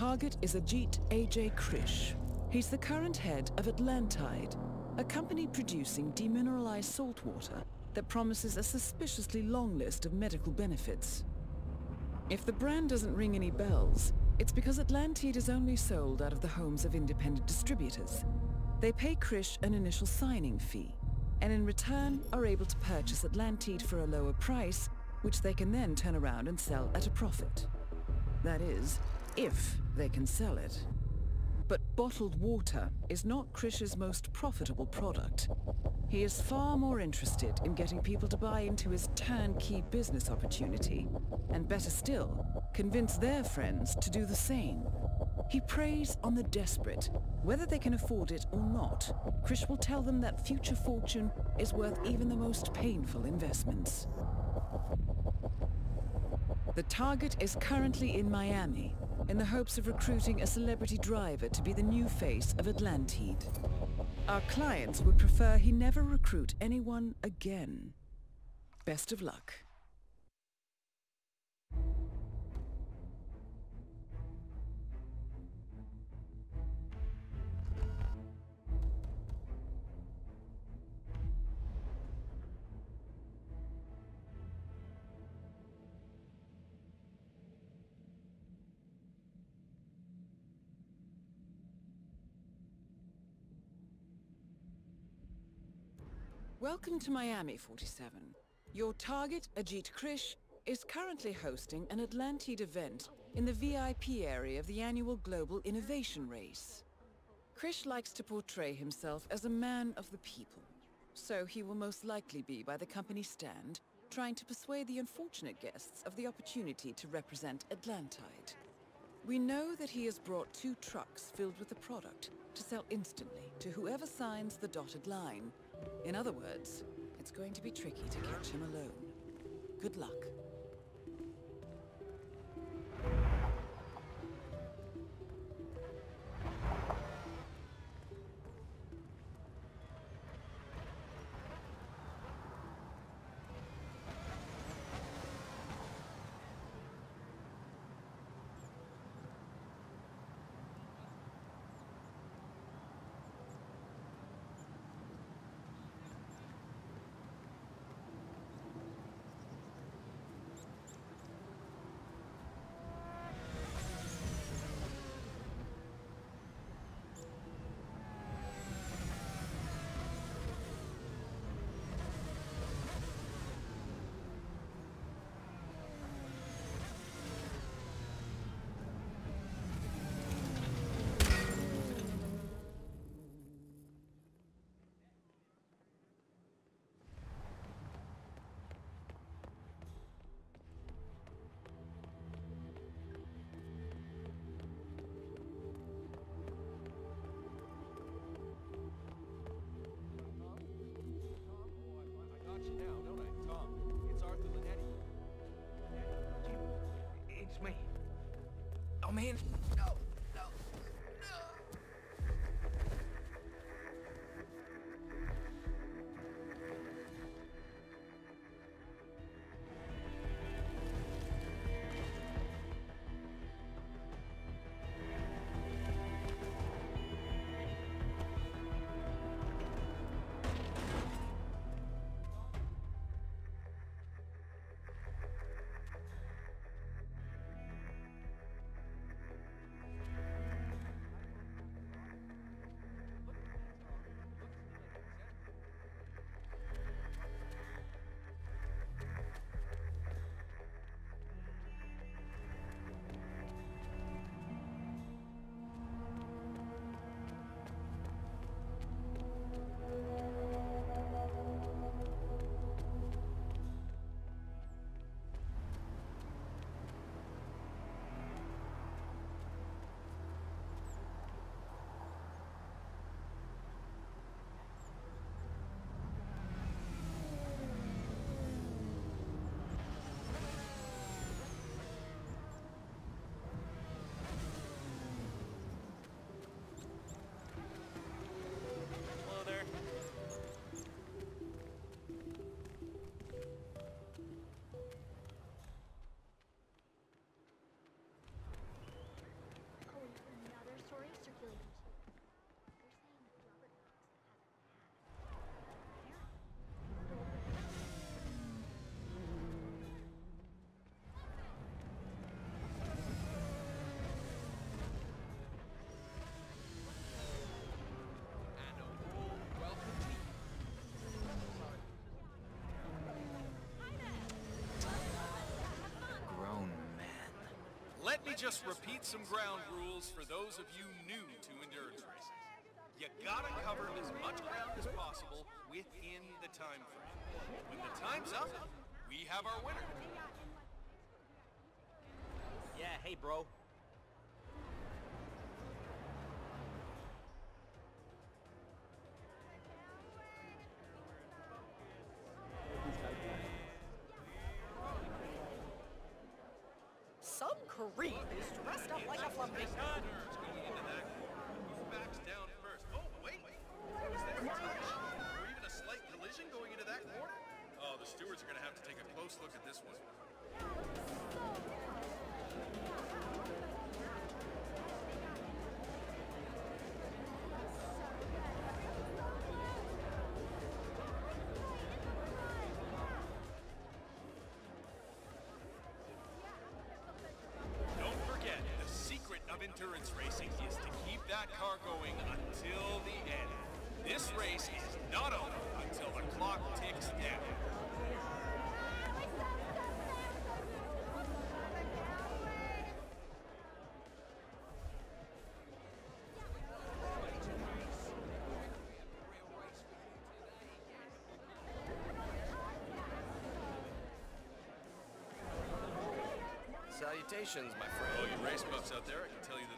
Warning 47. Your target is Ajit A.J. Krish. He's the current head of Atlantide, a company producing demineralized salt water that promises a suspiciously long list of medical benefits. If the brand doesn't ring any bells, it's because Atlantide is only sold out of the homes of independent distributors. They pay Krish an initial signing fee, and in return are able to purchase Atlantide for a lower price, which they can then turn around and sell at a profit. That is, if they can sell it. But bottled water is not Krish's most profitable product. He is far more interested in getting people to buy into his turnkey business opportunity, and better still, convince their friends to do the same. He preys on the desperate. Whether they can afford it or not, Krish will tell them that future fortune is worth even the most painful investments. The target is currently in Miami, in the hopes of recruiting a celebrity driver to be the new face of Atlantide. Our clients would prefer he never recruit anyone again. Best of luck. Welcome to Miami 47. Your target, Ajit Krish, is currently hosting an Atlantide event in the VIP area of the annual Global Innovation Race. Krish likes to portray himself as a man of the people, so he will most likely be by the company stand, trying to persuade the unfortunate guests of the opportunity to represent Atlantide. We know that he has brought two trucks filled with the product to sell instantly to whoever signs the dotted line, in other words, it's going to be tricky to catch him alone. Good luck. Oh man, me just repeat some ground rules for those of you new to endurance racing. You gotta cover as much ground as possible within the time frame. When the time's up, we have our winner. Yeah, hey, bro. Some creep is dressed up like a flamingo. Nerves going into that corner. Who backs down first? Oh, wait. Was there a touch? Or even a slight collision going into that corner? Oh, the stewards are gonna have to take a close look at this one. Car going until the end. This race is not over until the clock ticks down. Salutations, my friend. Oh, you race buffs out there, I can tell you that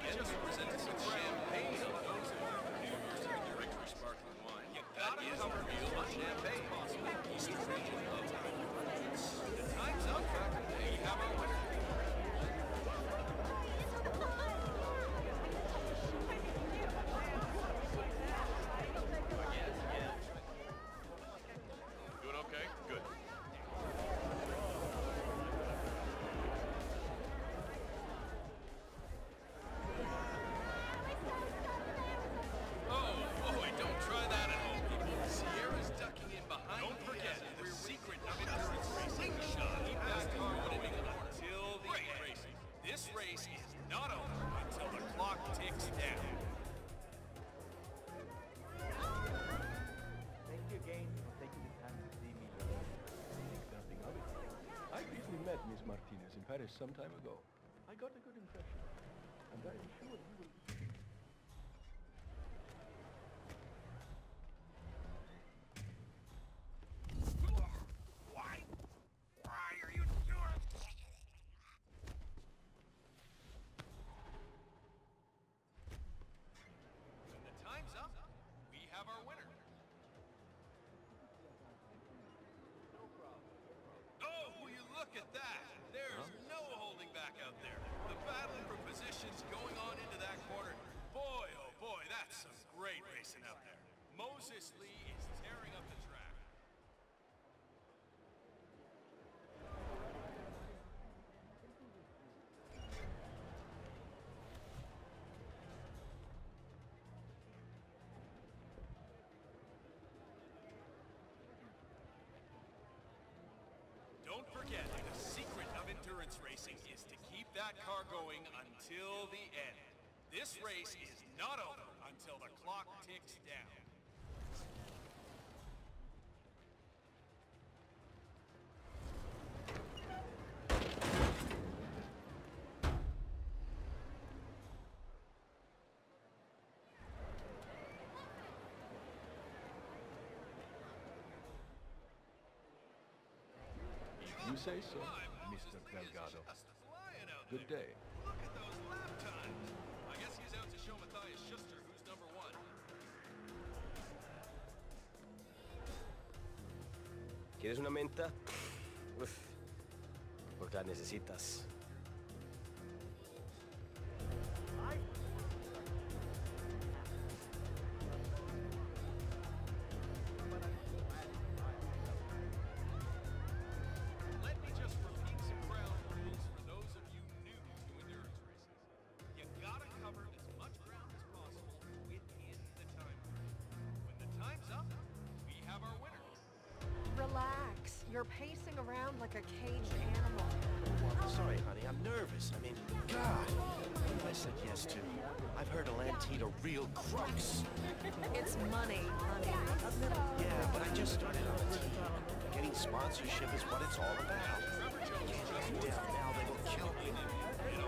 again be presented with champagne. For those of you new years the victory sparkling wine. You gotta cover as champagne as possible. Eastern region some time ago. I got a good impression. And I am sure you will... Why? Why are you doing? When the time's up, we have our winner. Oh, will you look at that? There's no holding back out there. The battle for positions going on into that corner. Boy, oh boy, that's some great racing out there. Moses Lee is tearing up the track. Don't forget, the secret of endurance racing is to keep that car going until the end. This race is not over until the clock say so, Mr. Delgado. Just flying out Good day. Look at those lap times. I guess he's out to show Matthias Schuster who's number one. ¿Quieres una menta? Uf, porque la necesitas. You're pacing around like a caged animal. Oh, sorry, honey, I'm nervous. I mean, God, I said yes to? I've heard Atlantide a real crux. It's money, honey. Yeah, but I just started on the team. Getting sponsorship is what it's all about. Get them down now, they will kill me.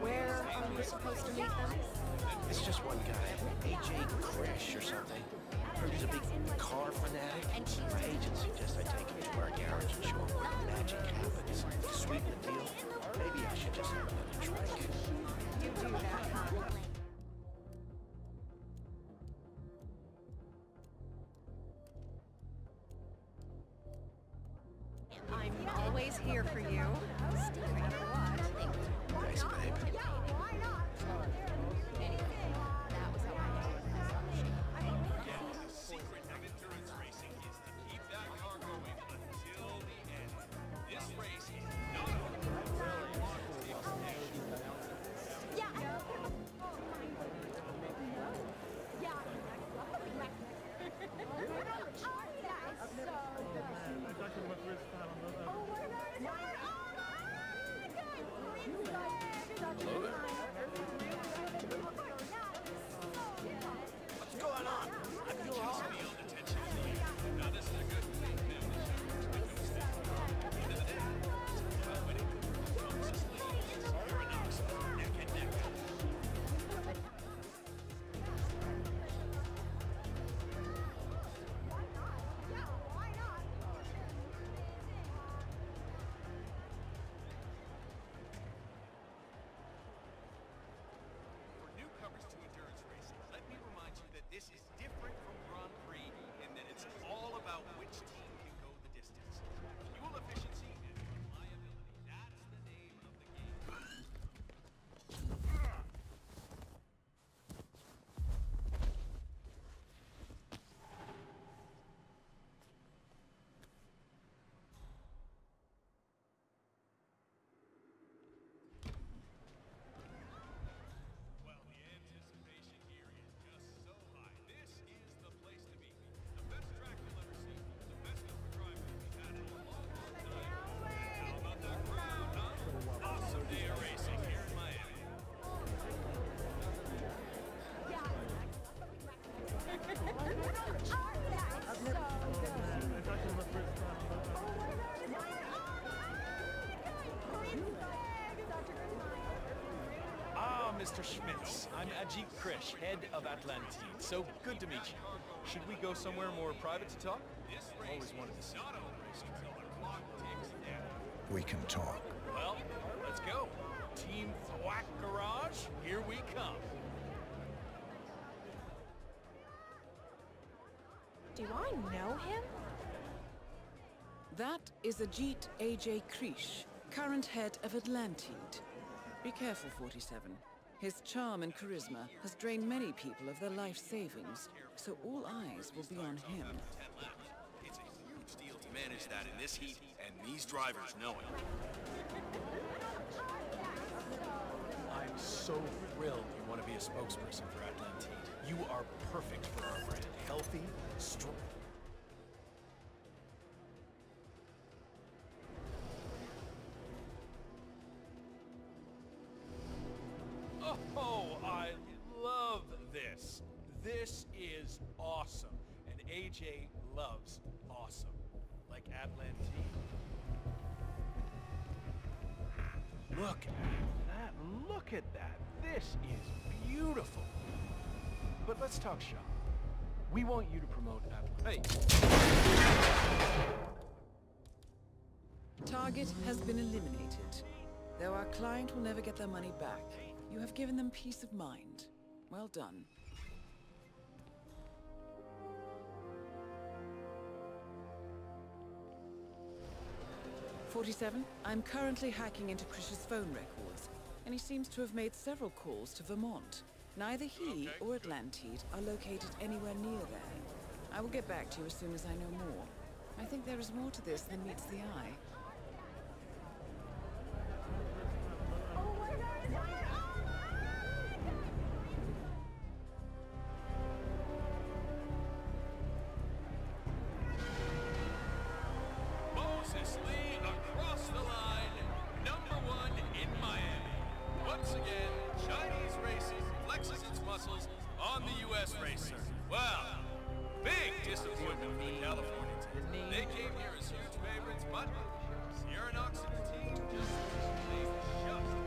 Where are we supposed to meet them? It's just one guy, AJ Krish or something. Heard he's a big car fanatic. My agent suggests I take him to our garage and show him where magic happens. Sweeten the deal. Maybe I should just have another drink. You do that, huh? I'm always here for you, this is Mr. Schmitz. I'm Ajit Krish, head of Atlantide. So good to meet you. Should we go somewhere more private to talk? This race Always wanted to see. not over until the clock ticks. We can talk. Well, let's go. Team Thwack Garage, here we come. Do I know him? That is Ajit A.J. Krish, current head of Atlantide. Be careful, 47. His charm and charisma has drained many people of their life savings, so all eyes will be on him. It's a huge deal to manage that in this heat, and these drivers know it. I'm so thrilled you want to be a spokesperson for Atlantide. You are perfect for our brand. Healthy, strong. This is beautiful. But let's talk shop. We want you to promote Atlantide. Hey, Target has been eliminated. Though our client will never get their money back, you have given them peace of mind. Well done. Forty-seven. I'm currently hacking into Krish's phone records, and he seems to have made several calls to Vermont. Neither he or Atlantide are located anywhere near there. I will get back to you as soon as I know more. I think there is more to this than meets the eye. muscles on the U.S. racer. Wow, big disappointment for the Californians. They came here as huge favorites, but Sierra Knox and the team just completely shoved.